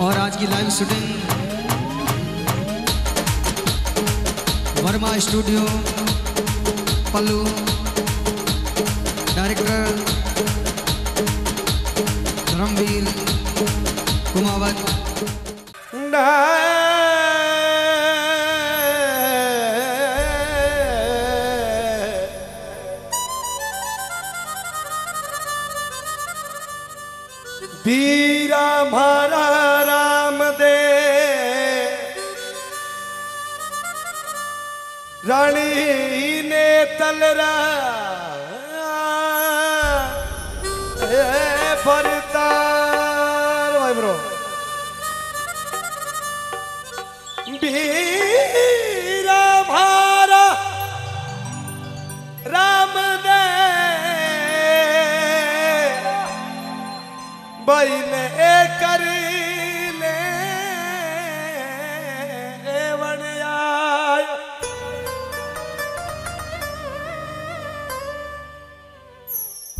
और आज की लाइव शूटिंग वर्मा स्टूडियो पल्लू डायरेक्टर धर्मवीर कुमावत। वीरा मारा राम दे। रानी ने तलरा। फरतार भाई ब्रो वीरा ने ए आया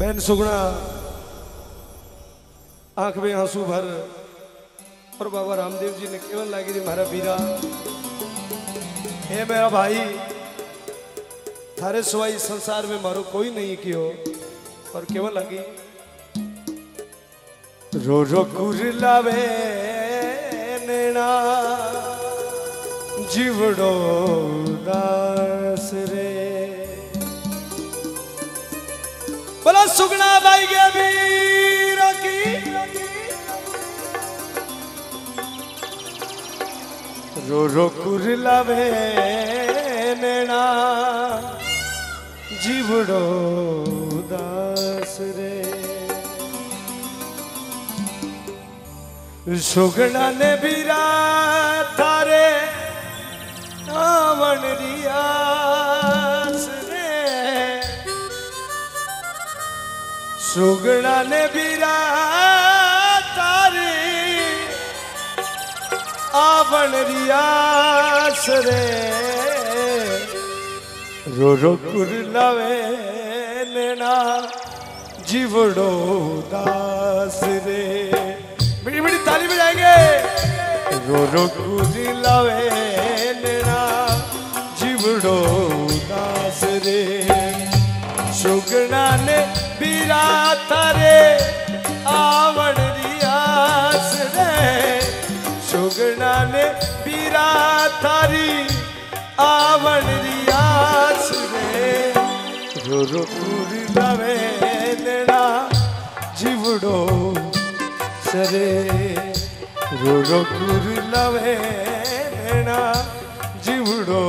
बहन सुगुणा, आँख में आँसू भर, और बाबा रामदेव जी ने केवल लागी थी मारा वीरा हे मेरा भाई, थारे सिवाय संसार में मारो कोई नहीं कियो, और केवल लगी रो रो कुरलावे नेना जीवड़ो दास रे। बोला सुगना के वीर की। रो रो कुरलावे नेना जीवड़ो सुगना ने बीरा थारे, आवन रियास रे। ने बीरा तारे आवन रियास रे। रो रो कुरलावे नेना जीवड़ो दास रे। बड़ी ताली बजाएँगे। रो रो कुरलावे नेना जीवड़ो दास रे। सुगना ने बीरा तारे आवण रियास रे। सुगना ने बीरा थारी आवण रियास रे। रो रो पूरी लवे नेड़ा जीवड़ो सरे रो रो पूरी लवे नेड़ा जीवड़ो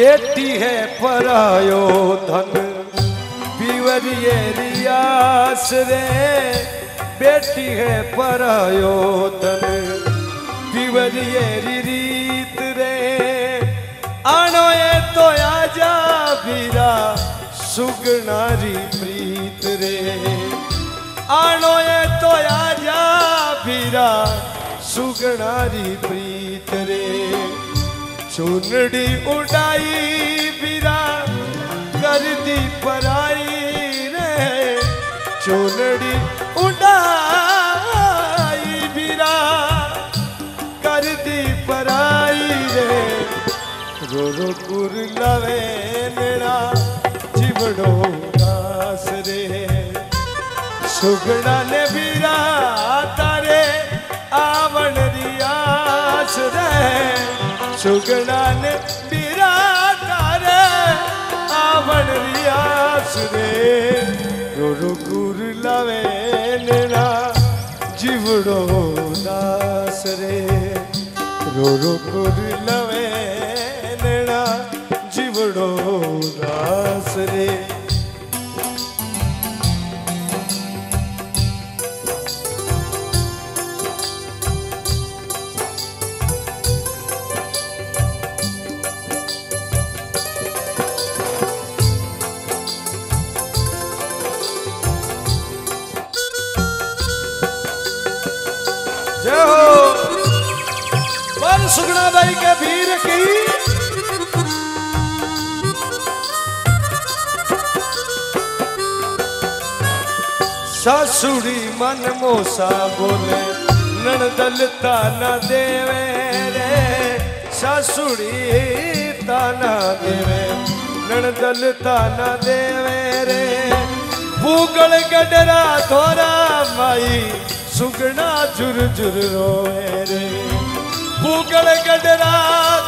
बेटी है परायो धन। पीवरिए रियास रे। बेटी है परायो धन। पीवरिए रीत रे। आनो ये तो आजा बीरा सुगनारी प्रीत रे। आनो ये तो आजा बीरा सुगनारी प्रीत रे। चुनड़ी उड़ाई बिरा कर दी पराई रे। चुनड़ी उड़ाई बिरा कर दी पराई रे। रो रो कुर लवे नेड़ा जीवड़ो दास रे। सुगड़ा ने बीरा तारे, आवण रियास रे। सुगड़ा ने बीरा तारे आवण रियास रे रो रो कुर लवे नेड़ा जीवड़ो दास रे रो रो कुर लवे सुगना बाई के वीर की सासुड़ी मन मोसा बोले नणदल ताना देवे रे सासुड़ी ताना देवे नणदल ताना देवे रे भूगल गडरा थोरा माई सुगना झुर झुर रोए रे भूगल गडरा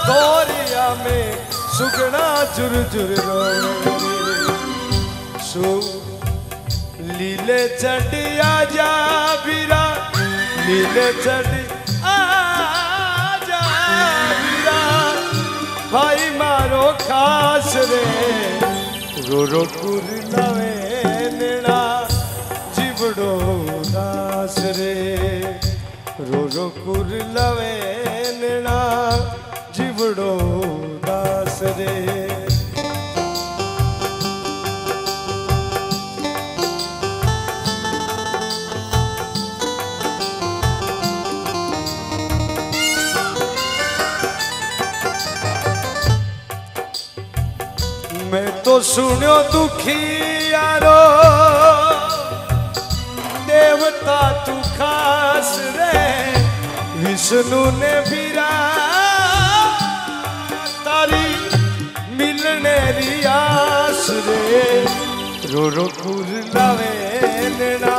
थोरिया में सुगना झुर रोए सु लीले चढ़ी आजा बीरा लीले आजा बीरा भाई मारो खास रे रो रो कुर लवे नेड़ा जीवड़ो दास रे। रो रो कुर लवे नेड़ा जीवड़ो दास रे। मैं तो सुनो दुखी यारो, देवता तू खास रे विष्णु ने बीरा तारी मिलने रियास रे रो रो कुर लावे नेना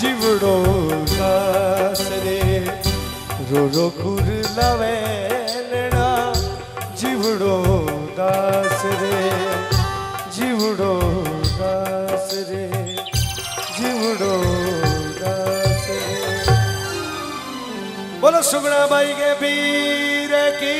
जीवड़ो दास रे रो रो कुर लावे नेना जीवड़ो दास रे जीवड़ो दास रे बोलो सुगना बाई के पीर की